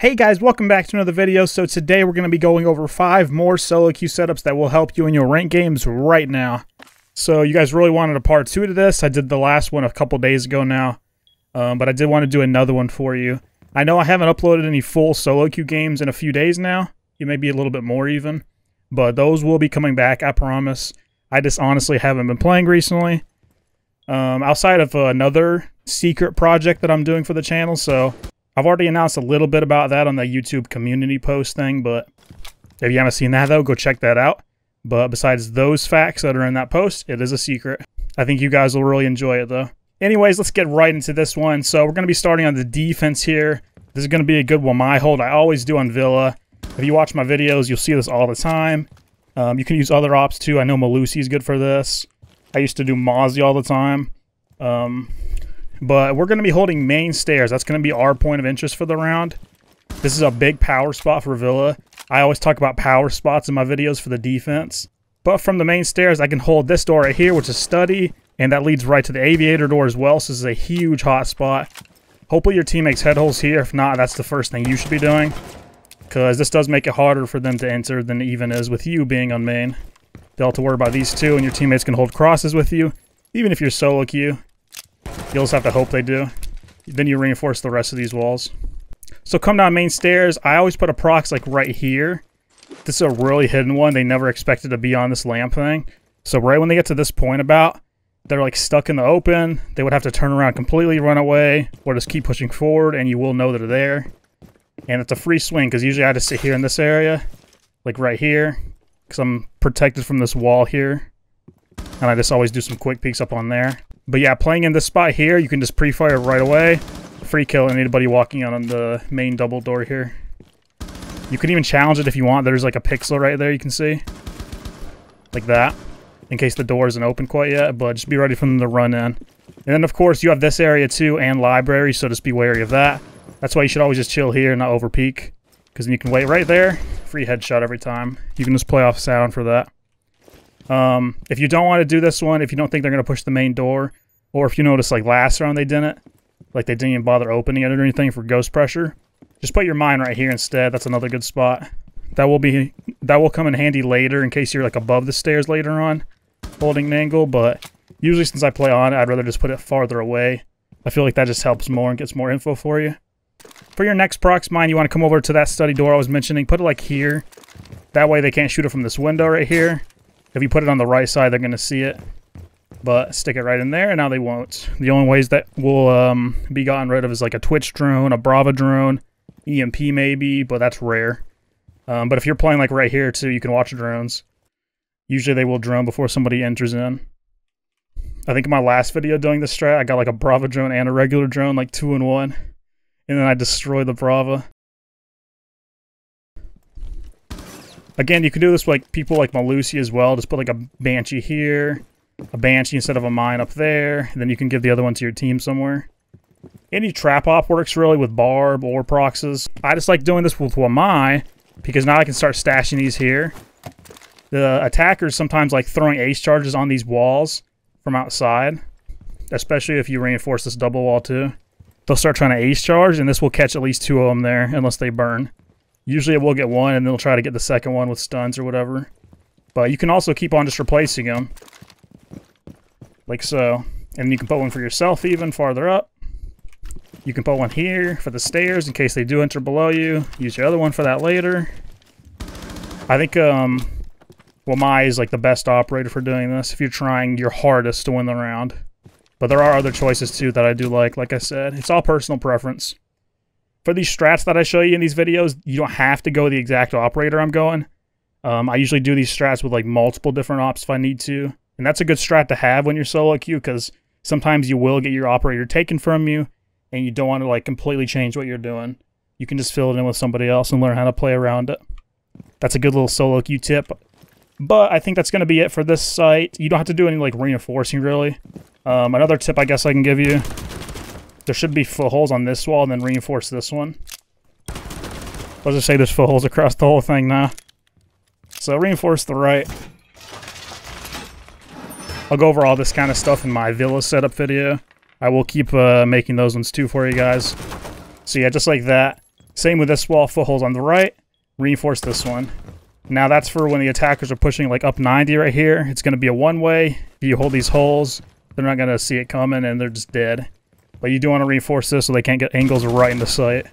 Hey guys, welcome back to another video. So today we're going to be going over five more solo queue setups that will help you in your rank games right now. So you guys really wanted a part two to this. I did the last one a couple days ago now, um, but I did want to do another one for you. I know I haven't uploaded any full solo queue games in a few days now. It may be a little bit more even, but those will be coming back, I promise. I just honestly haven't been playing recently. Um, outside of another secret project that I'm doing for the channel, so I've already announced a little bit about that on the YouTube community post thing, but if you haven't seen that though, go check that out. But besides those facts that are in that post, it is a secret. I think you guys will really enjoy it though. Anyways, let's get right into this one. So we're going to be starting on the defense here. This is going to be a good one. My hold I always do on Villa. If you watch my videos, you'll see this all the time. Um, you can use other ops too. I know Melusi is good for this. I used to do Mozzie all the time. Um, but we're going to be holding main stairs. That's going to be our point of interest for the round. This is a big power spot for Villa. I always talk about power spots in my videos for the defense. But from the main stairs, I can hold this door right here, which is study, and that leads right to the aviator door as well. So this is a huge hot spot. Hopefully your team makes head holes here. If not, that's the first thing you should be doing. Because this does make it harder for them to enter than even is with you being on main. They'll have to worry about these two, and your teammates can hold crosses with you. Even if you're solo queue. You'll just have to hope they do. Then you reinforce the rest of these walls. So come down main stairs. I always put a prox like right here. This is a really hidden one. They never expected to be on this lamp thing. So right when they get to this point about, they're like stuck in the open. They would have to turn around completely, run away, or just keep pushing forward, and you will know they're there. And it's a free swing, because usually I just sit here in this area, like right here, because I'm protected from this wall here. And I just always do some quick peeks up on there. But yeah, playing in this spot here, you can just pre-fire right away. Free kill anybody walking out on the main double door here. You can even challenge it if you want. There's like a pixel right there you can see. Like that. In case the door isn't open quite yet, but just be ready for them to run in. And then of course you have this area too and library, so just be wary of that. That's why you should always just chill here, and not over peek. Because then you can wait right there. Free headshot every time. You can just play off sound for that. Um, if you don't want to do this one, if you don't think they're going to push the main door, or if you notice like last round they didn't, like they didn't even bother opening it or anything for ghost pressure, just put your mine right here instead. That's another good spot. That will be that will come in handy later in case you're like above the stairs later on, holding an angle. But usually since I play on it, I'd rather just put it farther away. I feel like that just helps more and gets more info for you. For your next prox mine, you want to come over to that study door I was mentioning. Put it like here. That way they can't shoot it from this window right here. If you put it on the right side, they're going to see it. But stick it right in there, and now they won't. The only ways that will um, be gotten rid of is like a Twitch drone, a Brava drone, EMP maybe, but that's rare. Um, but if you're playing like right here too, you can watch drones. Usually they will drone before somebody enters in. I think in my last video doing this strat, I got like a Brava drone and a regular drone, like two in one. And then I destroyed the Brava. Again, you can do this with like people like Melusi as well. Just put like a Banshee here, a Banshee instead of a mine up there, and then you can give the other one to your team somewhere. Any trap op works really with barb or proxes. I just like doing this with Wamai because now I can start stashing these here. The attackers sometimes like throwing ace charges on these walls from outside, especially if you reinforce this double wall too. They'll start trying to ace charge, and this will catch at least two of them there unless they burn. Usually it will get one, and they'll try to get the second one with stuns or whatever. But you can also keep on just replacing them. Like so. And you can put one for yourself even farther up. You can put one here for the stairs in case they do enter below you. Use your other one for that later. I think um, Wamai is like the best operator for doing this if you're trying your hardest to win the round. But there are other choices too that I do like. Like I said, it's all personal preference for these strats that I show you in these videos, you don't have to go the exact operator I'm going. Um, I usually do these strats with like multiple different ops if I need to. And that's a good strat to have when you're solo queue because sometimes you will get your operator taken from you and you don't want to like completely change what you're doing. You can just fill it in with somebody else and learn how to play around it. That's a good little solo queue tip. But I think that's going to be it for this site. You don't have to do any like reinforcing really. Um, another tip I guess I can give you there should be footholes on this wall and then reinforce this one. Let's just say there's footholes across the whole thing now. So reinforce the right. I'll go over all this kind of stuff in my villa setup video. I will keep uh, making those ones too for you guys. So yeah, just like that. Same with this wall, footholds on the right. Reinforce this one. Now that's for when the attackers are pushing like up 90 right here. It's going to be a one-way. If you hold these holes, they're not going to see it coming and they're just dead. But you do want to reinforce this so they can't get angles right into sight.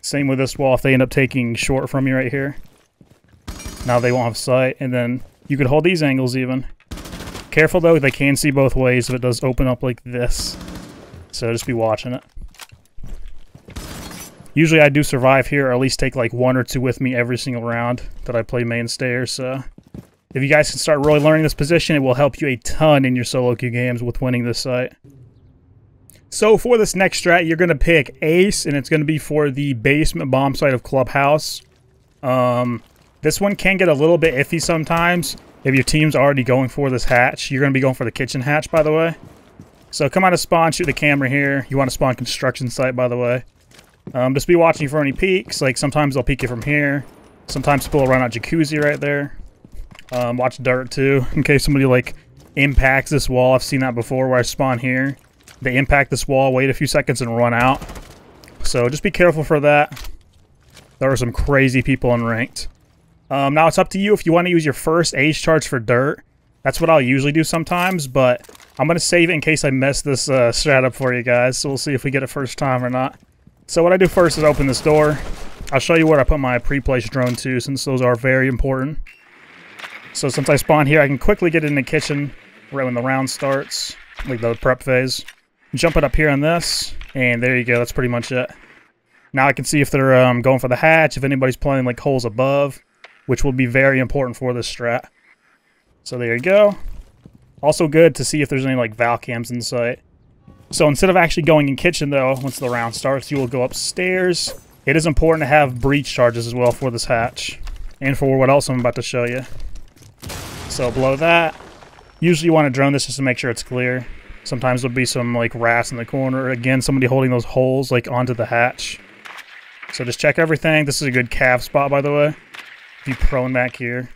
Same with this wall if they end up taking short from you right here. Now they won't have sight. And then you could hold these angles even. Careful though, they can see both ways if it does open up like this. So just be watching it. Usually I do survive here, or at least take like one or two with me every single round that I play mainstairs, so... If you guys can start really learning this position, it will help you a ton in your solo queue games with winning this site. So for this next strat, you're going to pick Ace, and it's going to be for the basement bomb site of Clubhouse. Um, this one can get a little bit iffy sometimes. If your team's already going for this hatch, you're going to be going for the kitchen hatch, by the way. So come out of spawn, shoot the camera here. You want to spawn construction site, by the way. Um, just be watching for any peaks. Like, sometimes they'll peek you from here. Sometimes people will run out jacuzzi right there. Um, watch dirt, too, in case somebody, like, impacts this wall. I've seen that before where I spawn here. They impact this wall, wait a few seconds, and run out. So just be careful for that. There are some crazy people in ranked. Um, now it's up to you if you want to use your first ace charge for dirt. That's what I'll usually do sometimes, but I'm going to save it in case I mess this uh, strat up for you guys. So we'll see if we get it first time or not. So what I do first is open this door. I'll show you where I put my pre-placed drone to, since those are very important. So since I spawn here, I can quickly get in the kitchen right when the round starts, like the prep phase. Jump it up here on this, and there you go. That's pretty much it. Now I can see if they're um, going for the hatch, if anybody's playing like holes above, which will be very important for this strat. So there you go. Also good to see if there's any like Valk cams in sight. So instead of actually going in kitchen though, once the round starts, you will go upstairs. It is important to have breach charges as well for this hatch. And for what else I'm about to show you. So below that, usually you want to drone this just to make sure it's clear. Sometimes there'll be some like rats in the corner. Again, somebody holding those holes like onto the hatch. So just check everything. This is a good calf spot, by the way. Be prone back here.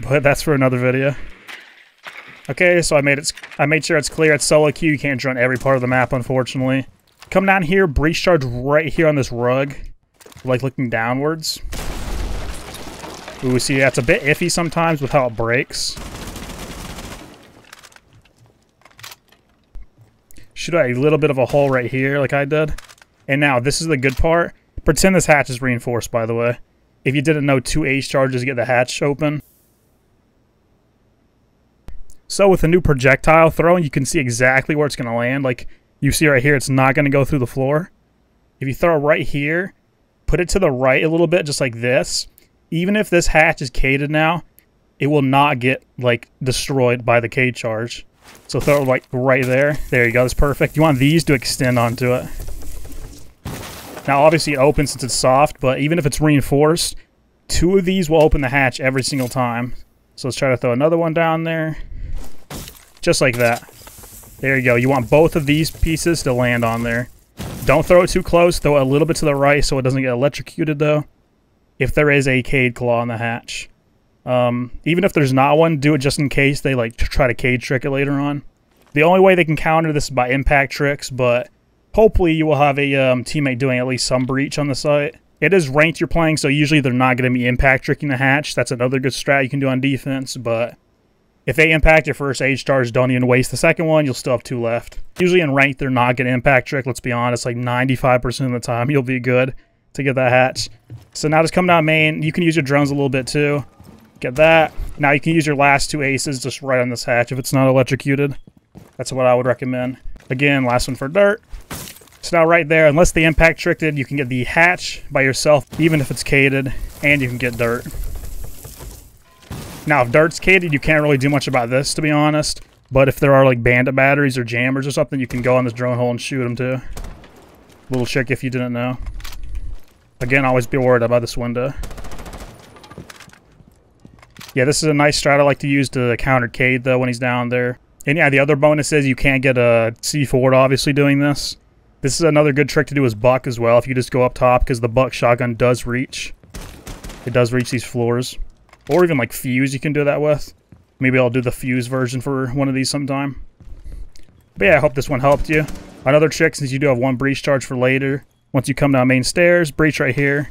But that's for another video. Okay, so I made it. I made sure it's clear. It's solo queue. You can't drone every part of the map, unfortunately. Come down here, breach charge right here on this rug, like looking downwards. Ooh, see, that's a bit iffy sometimes with how it breaks. Shoot a little bit of a hole right here like I did. And now, this is the good part. Pretend this hatch is reinforced, by the way. If you didn't know, two H charges get the hatch open. So with a new projectile throwing, you can see exactly where it's going to land. Like, you see right here, it's not going to go through the floor. If you throw right here, put it to the right a little bit, just like this. Even if this hatch is cated now, it will not get, like, destroyed by the K charge. So throw it like right there. There you go. That's perfect. You want these to extend onto it. Now, obviously, it opens since it's soft, but even if it's reinforced, two of these will open the hatch every single time. So let's try to throw another one down there. Just like that. There you go. You want both of these pieces to land on there. Don't throw it too close. Throw it a little bit to the right so it doesn't get electrocuted, though. If there is a Kaid Claw on the hatch. Um, even if there's not one, do it just in case they like try to cage trick it later on. The only way they can counter this is by impact tricks, but hopefully you will have a um, teammate doing at least some breach on the site. It is ranked you're playing, so usually they're not going to be impact tricking the hatch. That's another good strat you can do on defense, but if they impact your first age stars, don't even waste the second one. You'll still have two left. Usually in ranked, they're not going to impact trick. Let's be honest, like 95% of the time, you'll be good to get that hatch. So now just come down main. You can use your drones a little bit too. Get that. Now you can use your last two aces just right on this hatch if it's not electrocuted. That's what I would recommend. Again, last one for dirt. So now right there, unless the impact tricked it, you can get the hatch by yourself, even if it's cated, and you can get dirt. Now, if dirt's cated, you can't really do much about this, to be honest. But if there are like bandit batteries or jammers or something, you can go on this drone hole and shoot them too. Little trick if you didn't know. Again, always be worried about this window. Yeah, this is a nice strat I like to use to counter Kaid, though, when he's down there. And yeah, the other bonus is you can't get a C4 obviously doing this. This is another good trick to do as Buck as well, if you just go up top, because the Buck shotgun does reach. It does reach these floors. Or even like Fuse you can do that with. Maybe I'll do the Fuse version for one of these sometime. But yeah, I hope this one helped you. Another trick, since you do have one breach charge for later, Once you come down main stairs, breach right here.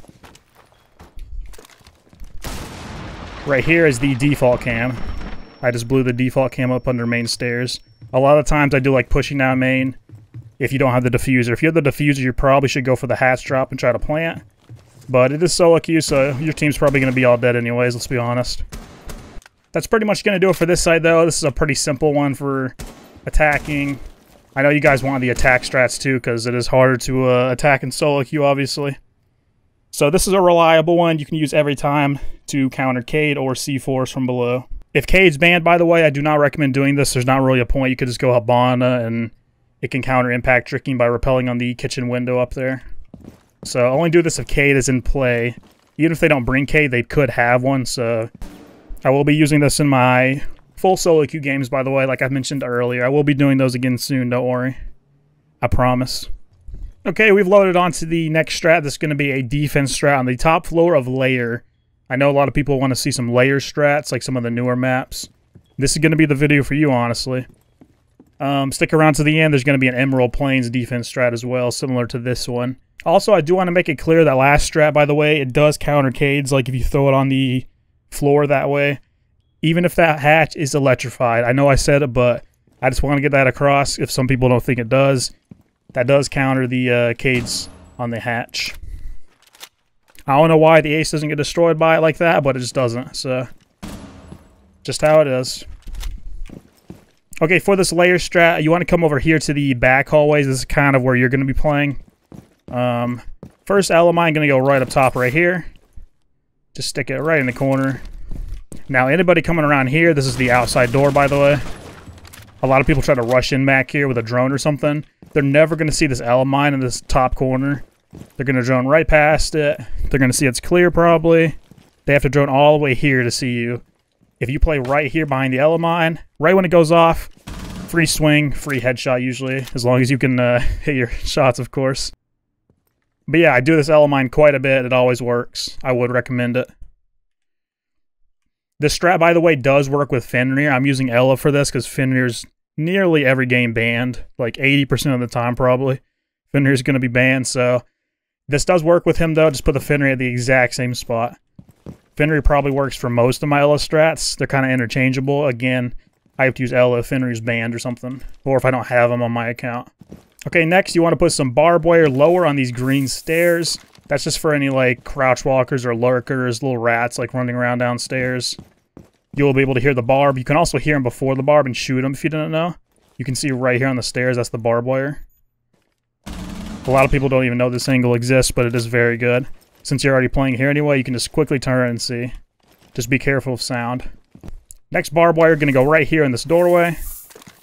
Right here is the default cam. I just blew the default cam up under main stairs. A lot of times I do like pushing down main if you don't have the diffuser. If you have the diffuser, you probably should go for the hatch drop and try to plant. But it is solo queue, so your team's probably going to be all dead anyways, let's be honest. That's pretty much going to do it for this side, though. This is a pretty simple one for attacking. I know you guys want the attack strats, too, because it is harder to uh, attack in solo queue, obviously. So this is a reliable one you can use every time to counter Kaid or C4s from below. If Kaid's banned, by the way, I do not recommend doing this. There's not really a point. You could just go Hibana, and it can counter impact tricking by repelling on the kitchen window up there. So only do this if Kaid is in play. Even if they don't bring Kaid, they could have one, so I will be using this in my full solo queue games, by the way, like I mentioned earlier. I will be doing those again soon, don't worry. I promise. Okay, we've loaded onto the next strat. This is going to be a defense strat on the top floor of Lair. I know a lot of people want to see some Lair strats, like some of the newer maps. This is going to be the video for you, honestly. Um, stick around to the end. There's going to be an Emerald Plains defense strat as well, similar to this one. Also, I do want to make it clear that last strat, by the way, it does counter Kaids, like if you throw it on the floor that way. Even if that hatch is electrified. I know I said it, but I just want to get that across if some people don't think it does. That does counter the uh, Kaids on the hatch. I don't know why the ace doesn't get destroyed by it like that, but it just doesn't. So, just how it is. Okay, for this Lair strat, you want to come over here to the back hallways. This is kind of where you're going to be playing. Um, first Ela mine going to go right up top right here. Just stick it right in the corner. Now, anybody coming around here, this is the outside door, by the way. A lot of people try to rush in back here with a drone or something. They're never going to see this Ela mine in this top corner. They're going to drone right past it. They're going to see it's clear, probably. They have to drone all the way here to see you. If you play right here behind the Ela mine, right when it goes off, free swing, free headshot usually, as long as you can uh, hit your shots, of course. But yeah, I do this Ela mine quite a bit. It always works. I would recommend it. This strat, by the way, does work with Fenrir. I'm using Ela for this because Fenrir's nearly every game banned. Like 80% of the time, probably. Fenrir's going to be banned, so... This does work with him, though. Just put the Fenrir at the exact same spot. Fenrir probably works for most of my Ela strats. They're kind of interchangeable. Again, I have to use Ela if Fenrir's banned or something. Or if I don't have them on my account. Okay, next you want to put some barbed wire lower on these green stairs. That's just for any like crouch walkers or lurkers, little rats like running around downstairs. You'll be able to hear the barb. You can also hear them before the barb and shoot them if you didn't know. You can see right here on the stairs, that's the barbed wire. A lot of people don't even know this angle exists, but it is very good. Since you're already playing here anyway, you can just quickly turn and see. Just be careful of sound. Next barbed wire, to go right here in this doorway.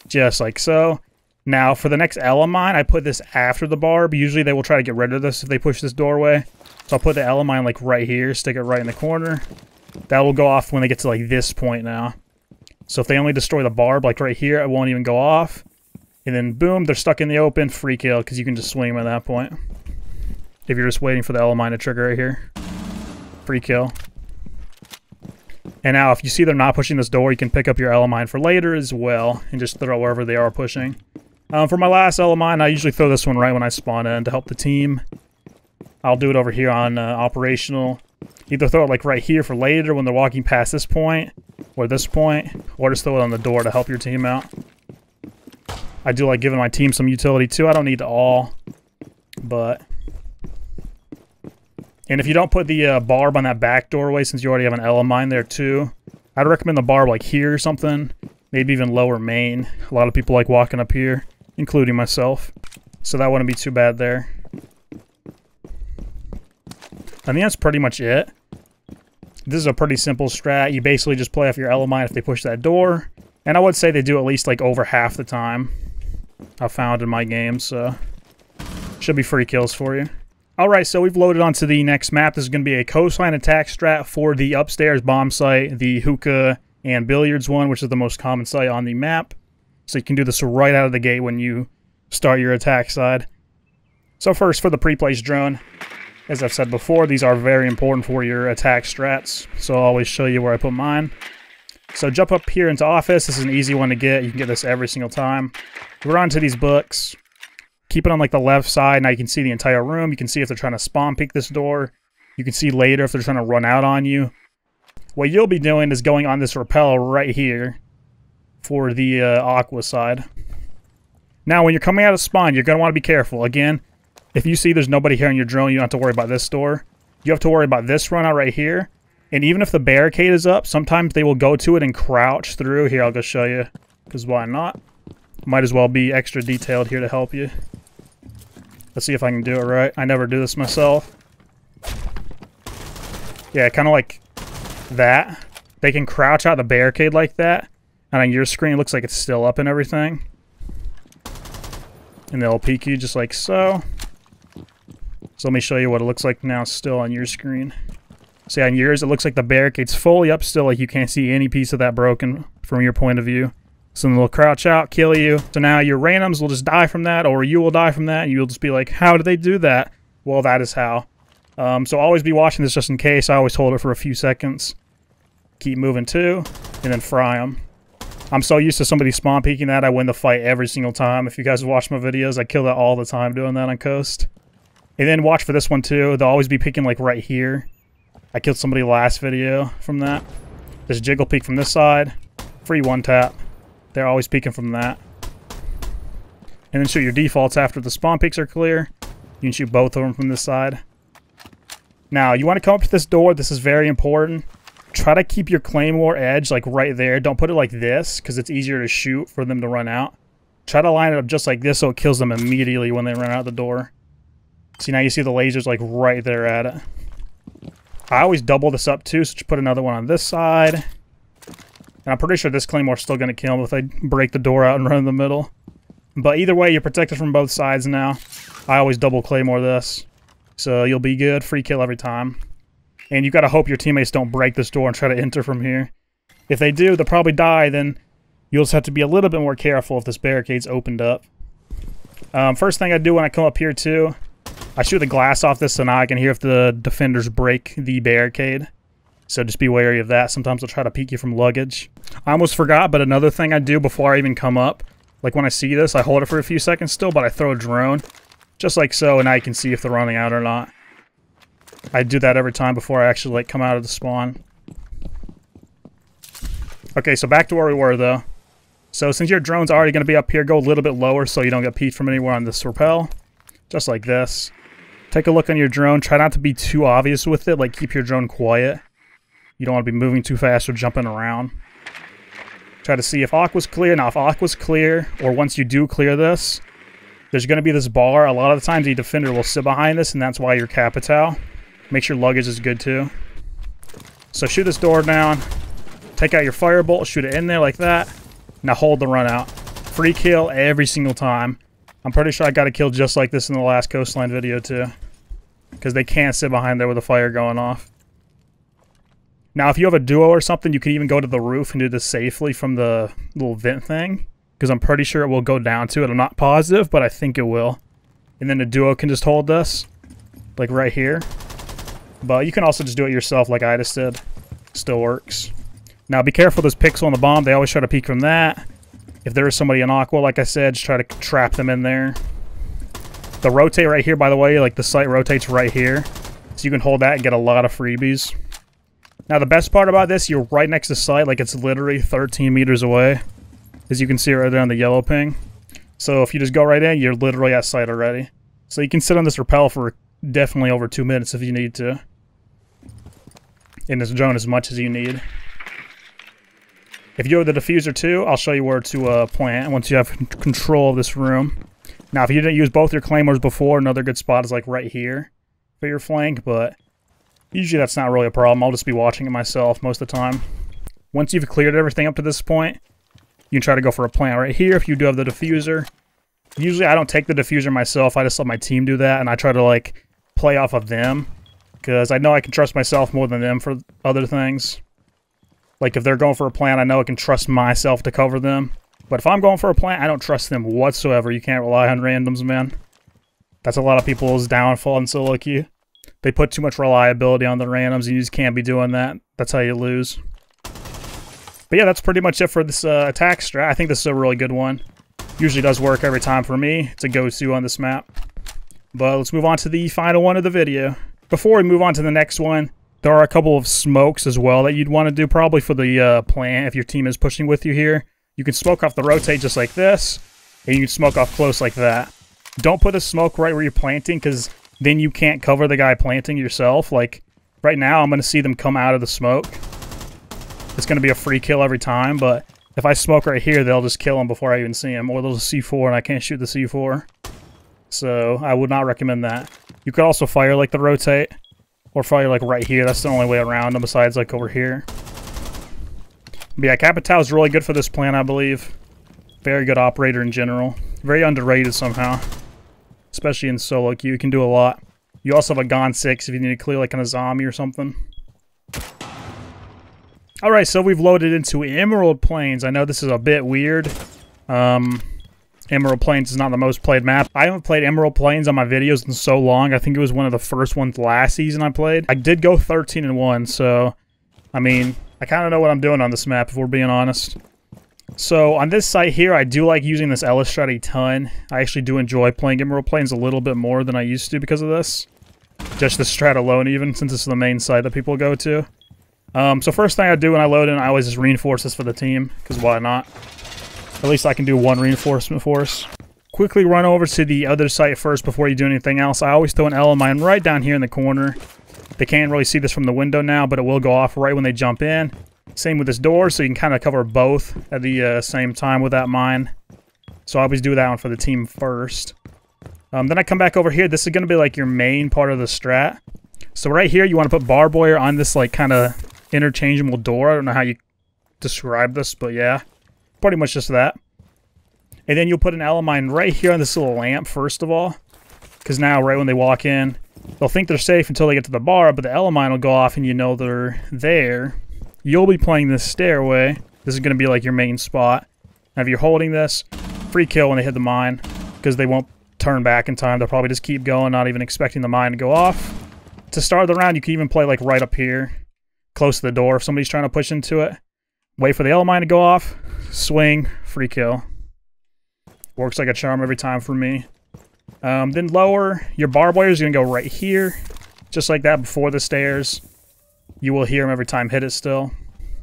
Just like so. Now, for the next Ela mine, I put this after the barb. Usually they will try to get rid of this if they push this doorway. So I'll put the Ela mine like right here, stick it right in the corner. That will go off when they get to like this point now. So if they only destroy the barb like right here, it won't even go off. And then boom, they're stuck in the open, free kill, because you can just swing them at that point. If you're just waiting for the Ela mine to trigger right here. Free kill. And now if you see them not pushing this door, you can pick up your Ela mine for later as well, and just throw wherever they are pushing. Um, for my last Ela mine, I usually throw this one right when I spawn in to help the team. I'll do it over here on uh, operational. Either throw it like right here for later when they're walking past this point, or this point, or just throw it on the door to help your team out. I do like giving my team some utility too. I don't need to all, but... And if you don't put the uh, barb on that back doorway, since you already have an Ela mine there too, I'd recommend the barb like here or something. Maybe even lower main. A lot of people like walking up here including myself. So that wouldn't be too bad there. I think that's pretty much it. This is a pretty simple strat. You basically just play off your Ela mine if they push that door. And I would say they do at least like over half the time. I've found in my games, so should be free kills for you. Alright, so we've loaded onto the next map. This is going to be a coastline attack strat for the upstairs bomb site, the hookah and billiards one, which is the most common site on the map. So you can do this right out of the gate when you start your attack side. So first, for the pre-placed drone, as I've said before, these are very important for your attack strats. So I'll always show you where I put mine. So jump up here into office. This is an easy one to get. You can get this every single time. We're on to these books. keep it on like the left side. Now you can see the entire room. You can see if they're trying to spawn peek this door. You can see later if they're trying to run out on you. What you'll be doing is going on this rappel right here for the uh, aqua side. Now, when you're coming out of spawn, you're going to want to be careful. Again, if you see there's nobody here in your drone, you don't have to worry about this door. You have to worry about this run out right here. And even if the barricade is up, sometimes they will go to it and crouch through. Here, I'll go show you. Because why not? Might as well be extra detailed here to help you. Let's see if I can do it right. I never do this myself. Yeah, kind of like that. They can crouch out the barricade like that. And on your screen, it looks like it's still up and everything. And they'll peek you just like so. So let me show you what it looks like now still on your screen. See, on yours, it looks like the barricade's fully up still, like you can't see any piece of that broken from your point of view. So then they'll crouch out, kill you. So now your randoms will just die from that, or you will die from that, and you'll just be like, how did they do that? Well, that is how. Um, so always be watching this just in case. I always hold it for a few seconds. Keep moving too, and then fry them. I'm so used to somebody spawn peeking that, I win the fight every single time. If you guys watch my videos, I kill that all the time doing that on Coast. And then watch for this one too. They'll always be peeking like right here. I killed somebody last video from that. This jiggle peek from this side. Free one tap. They're always peeking from that. And then shoot your defaults after the spawn peaks are clear. You can shoot both of them from this side. Now, you want to come up to this door. This is very important. Try to keep your claymore edge like right there. Don't put it like this because it's easier to shoot for them to run out. Try to line it up just like this so it kills them immediately when they run out the door. See, now you see the lasers like right there at it. I always double this up too, so just put another one on this side. And I'm pretty sure this Claymore's still going to kill him if I break the door out and run in the middle. But either way, you're protected from both sides now. I always double Claymore this. So you'll be good. Free kill every time. And you got to hope your teammates don't break this door and try to enter from here. If they do, they'll probably die. Then you'll just have to be a little bit more careful if this barricade's opened up. Um, first thing I do when I come up here too I shoot the glass off this so now I can hear if the defenders break the barricade. So just be wary of that. Sometimes they'll try to peek you from luggage. I almost forgot, but another thing I do before I even come up, like when I see this, I hold it for a few seconds still, but I throw a drone. Just like so, and I can see if they're running out or not. I do that every time before I actually like come out of the spawn. Okay, so back to where we were though. So since your drone's already going to be up here, go a little bit lower so you don't get peeked from anywhere on this rappel. Just like this. Take a look on your drone. Try not to be too obvious with it. Like, keep your drone quiet. You don't want to be moving too fast or jumping around. Try to see if Aqua's clear. Now, if Aqua's clear, or once you do clear this, there's going to be this bar. A lot of the times, the defender will sit behind this, and that's why your capital. Make sure luggage is good, too. So shoot this door down. Take out your firebolt. Shoot it in there like that. Now hold the run out. Free kill every single time. I'm pretty sure I got a kill just like this in the last coastline video too. Because they can't sit behind there with a fire going off. Now, if you have a duo or something, you can even go to the roof and do this safely from the little vent thing. Because I'm pretty sure it will go down to it. I'm not positive, but I think it will. And then the duo can just hold this. Like right here. But you can also just do it yourself like I just did. Still works. Now, be careful this pixel on the bomb. They always try to peek from that. If there is somebody in Aqua, like I said, just try to trap them in there. The rotate right here, by the way, like the site rotates right here. So you can hold that and get a lot of freebies. Now the best part about this, you're right next to site, like it's literally 13 meters away. As you can see right there on the yellow ping. So if you just go right in, you're literally at site already. So you can sit on this rappel for definitely over two minutes if you need to. In this drone as much as you need. If you have the diffuser too, I'll show you where to uh, plant once you have control of this room. Now, if you didn't use both your claymores before, another good spot is like right here for your flank, but usually that's not really a problem. I'll just be watching it myself most of the time. Once you've cleared everything up to this point, you can try to go for a plant right here if you do have the diffuser. Usually I don't take the diffuser myself, I just let my team do that, and I try to like play off of them, because I know I can trust myself more than them for other things. Like, if they're going for a plant, I know I can trust myself to cover them. But if I'm going for a plant, I don't trust them whatsoever. You can't rely on randoms, man. That's a lot of people's downfall in solo queue. They put too much reliability on the randoms, and you just can't be doing that. That's how you lose. But yeah, that's pretty much it for this uh, attack strat. I think this is a really good one. Usually does work every time for me. It's a go-to on this map. But let's move on to the final one of the video. Before we move on to the next one, there are a couple of smokes as well that you'd want to do probably for the uh, plant if your team is pushing with you here. You can smoke off the rotate just like this, and you can smoke off close like that. Don't put a smoke right where you're planting because then you can't cover the guy planting yourself. Like, right now I'm going to see them come out of the smoke. It's going to be a free kill every time, but if I smoke right here, they'll just kill him before I even see him. Or a C4 and I can't shoot the C4. So I would not recommend that. You could also fire like the rotate. Or probably like right here. That's the only way around them besides like over here. But yeah, Capitao is really good for this plan, I believe. Very good operator in general. Very underrated somehow. Especially in solo queue. You can do a lot. You also have a Gonne-6 if you need to clear like on Azami or something. Alright, so we've loaded into Emerald Plains. I know this is a bit weird. Um, Emerald Plains is not the most played map. I haven't played Emerald Plains on my videos in so long. I think it was one of the first ones last season I played. I did go 13 and 1, so I mean, I kind of know what I'm doing on this map if we're being honest. So on this site here, I do like using this Ela's strat a ton. I actually do enjoy playing Emerald Plains a little bit more than I used to because of this. Just the strat alone even, since it's the main site that people go to. Um, so first thing I do when I load in, I always just reinforce this for the team, because why not? At least I can do one reinforcement force. Quickly run over to the other site first before you do anything else. I always throw an L mine right down here in the corner. They can't really see this from the window now, but it will go off right when they jump in. Same with this door, so you can kind of cover both at the uh, same time with that mine. So I always do that one for the team first. Um, then I come back over here. This is going to be like your main part of the strat. So right here, you want to put barbed wire on this like kind of interchangeable door. I don't know how you describe this, but yeah. Pretty much just that. And then you'll put an L-mine right here on this little lamp, first of all. Because now, right when they walk in, they'll think they're safe until they get to the bar, but the L-mine will go off and you know they're there. You'll be playing this stairway. This is going to be like your main spot. Now, if you're holding this, free kill when they hit the mine. Because they won't turn back in time. They'll probably just keep going, not even expecting the mine to go off. To start the round, you can even play like right up here. Close to the door if somebody's trying to push into it. Wait for the L-mine to go off swing, free kill. Works like a charm every time for me. Um, then lower, your barbed wire is going to go right here. Just like that before the stairs. You will hear them every time hit it still.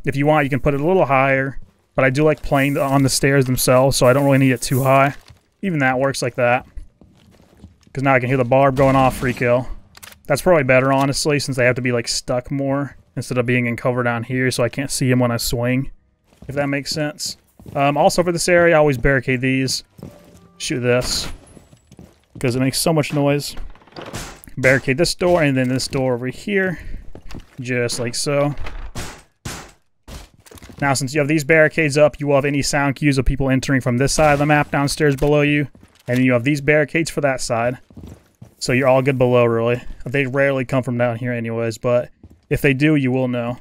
If you want, you can put it a little higher. But I do like playing on the stairs themselves, so I don't really need it too high. Even that works like that. Because now I can hear the barb going off, free kill. That's probably better, honestly, since they have to be like stuck more instead of being in cover down here, so I can't see him when I swing if that makes sense. Um, also for this area, I always barricade these. Shoot this. Because it makes so much noise. Barricade this door, and then this door over here. Just like so. Now, since you have these barricades up, you will have any sound cues of people entering from this side of the map downstairs below you. And then you have these barricades for that side. So you're all good below, really. They rarely come from down here anyways, but if they do, you will know.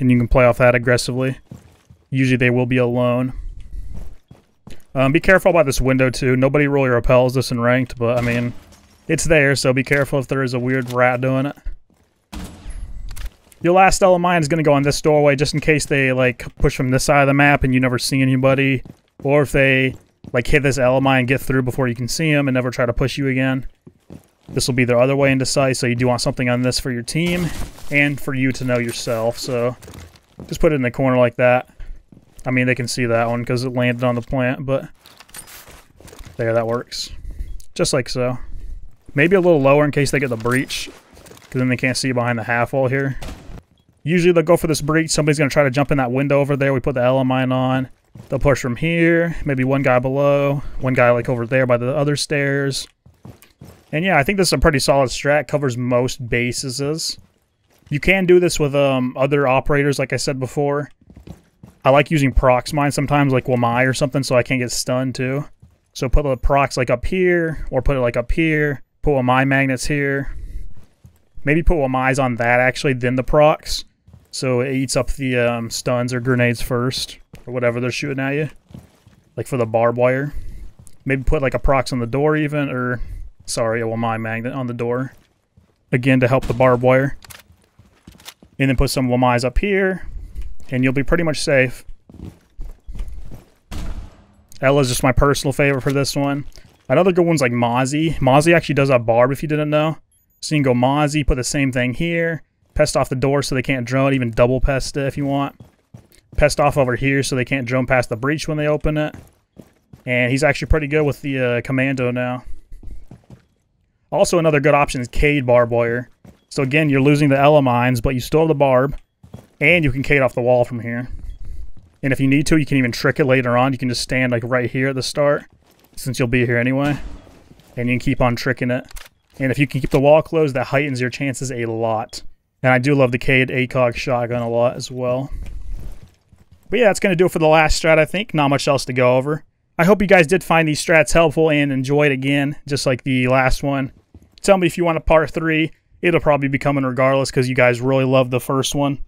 And you can play off that aggressively. Usually they will be alone. Um, be careful about this window too. Nobody really repels this in ranked, but I mean, it's there, so be careful if there is a weird rat doing it. Your last L mine is going to go on this doorway just in case they like push from this side of the map and you never see anybody. Or if they like hit this L mine and get through before you can see them and never try to push you again. This will be their other way into sight, so you do want something on this for your team and for you to know yourself. So just put it in the corner like that. I mean, they can see that one because it landed on the plant, but there, that works. Just like so. Maybe a little lower in case they get the breach, because then they can't see behind the half wall here. Usually they'll go for this breach. Somebody's going to try to jump in that window over there. We put the mine on. They'll push from here. Maybe one guy below. One guy like over there by the other stairs. And yeah, I think this is a pretty solid strat. Covers most bases. You can do this with um, other operators, like I said before. I like using prox mine sometimes, like Wamai or something, so I can't get stunned too. So put the prox like up here, or put it like up here. Put Wamai magnets here. Maybe put Wamai's on that actually, then the prox. So it eats up the um, stuns or grenades first, or whatever they're shooting at you. Like for the barbed wire. Maybe put like a prox on the door even, or sorry, a Wamai magnet on the door. Again, to help the barbed wire. And then put some Wamai's up here and you'll be pretty much safe. Ela's just my personal favorite for this one. Another good one's like Mozzie. Mozzie actually does have barb if you didn't know. So you can go Mozzie, put the same thing here. Pest off the door so they can't drone, even double pest if you want. Pest off over here so they can't drone past the breach when they open it. And he's actually pretty good with the uh, commando now. Also another good option is Kaid Barb Wire. So again, you're losing the Ela mines, but you still have the barb. And you can Kaid off the wall from here. And if you need to, you can even trick it later on. You can just stand like right here at the start, since you'll be here anyway. And you can keep on tricking it. And if you can keep the wall closed, that heightens your chances a lot. And I do love the Kaid ACOG shotgun a lot as well. But yeah, that's going to do it for the last strat, I think. Not much else to go over. I hope you guys did find these strats helpful and enjoyed again, just like the last one. Tell me if you want a part three. It'll probably be coming regardless because you guys really love the first one.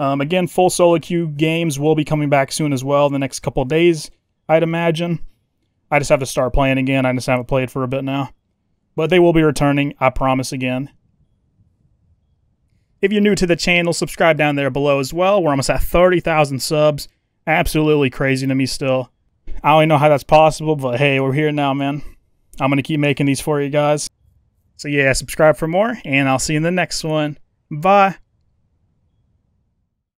Um, again, full solo queue games will be coming back soon as well the next couple days, I'd imagine. I just have to start playing again. I just haven't played for a bit now. But they will be returning, I promise again. If you're new to the channel, subscribe down there below as well. We're almost at 30,000 subs. Absolutely crazy to me still. I don't even know how that's possible, but hey, we're here now, man. I'm going to keep making these for you guys. So yeah, subscribe for more, and I'll see you in the next one. Bye.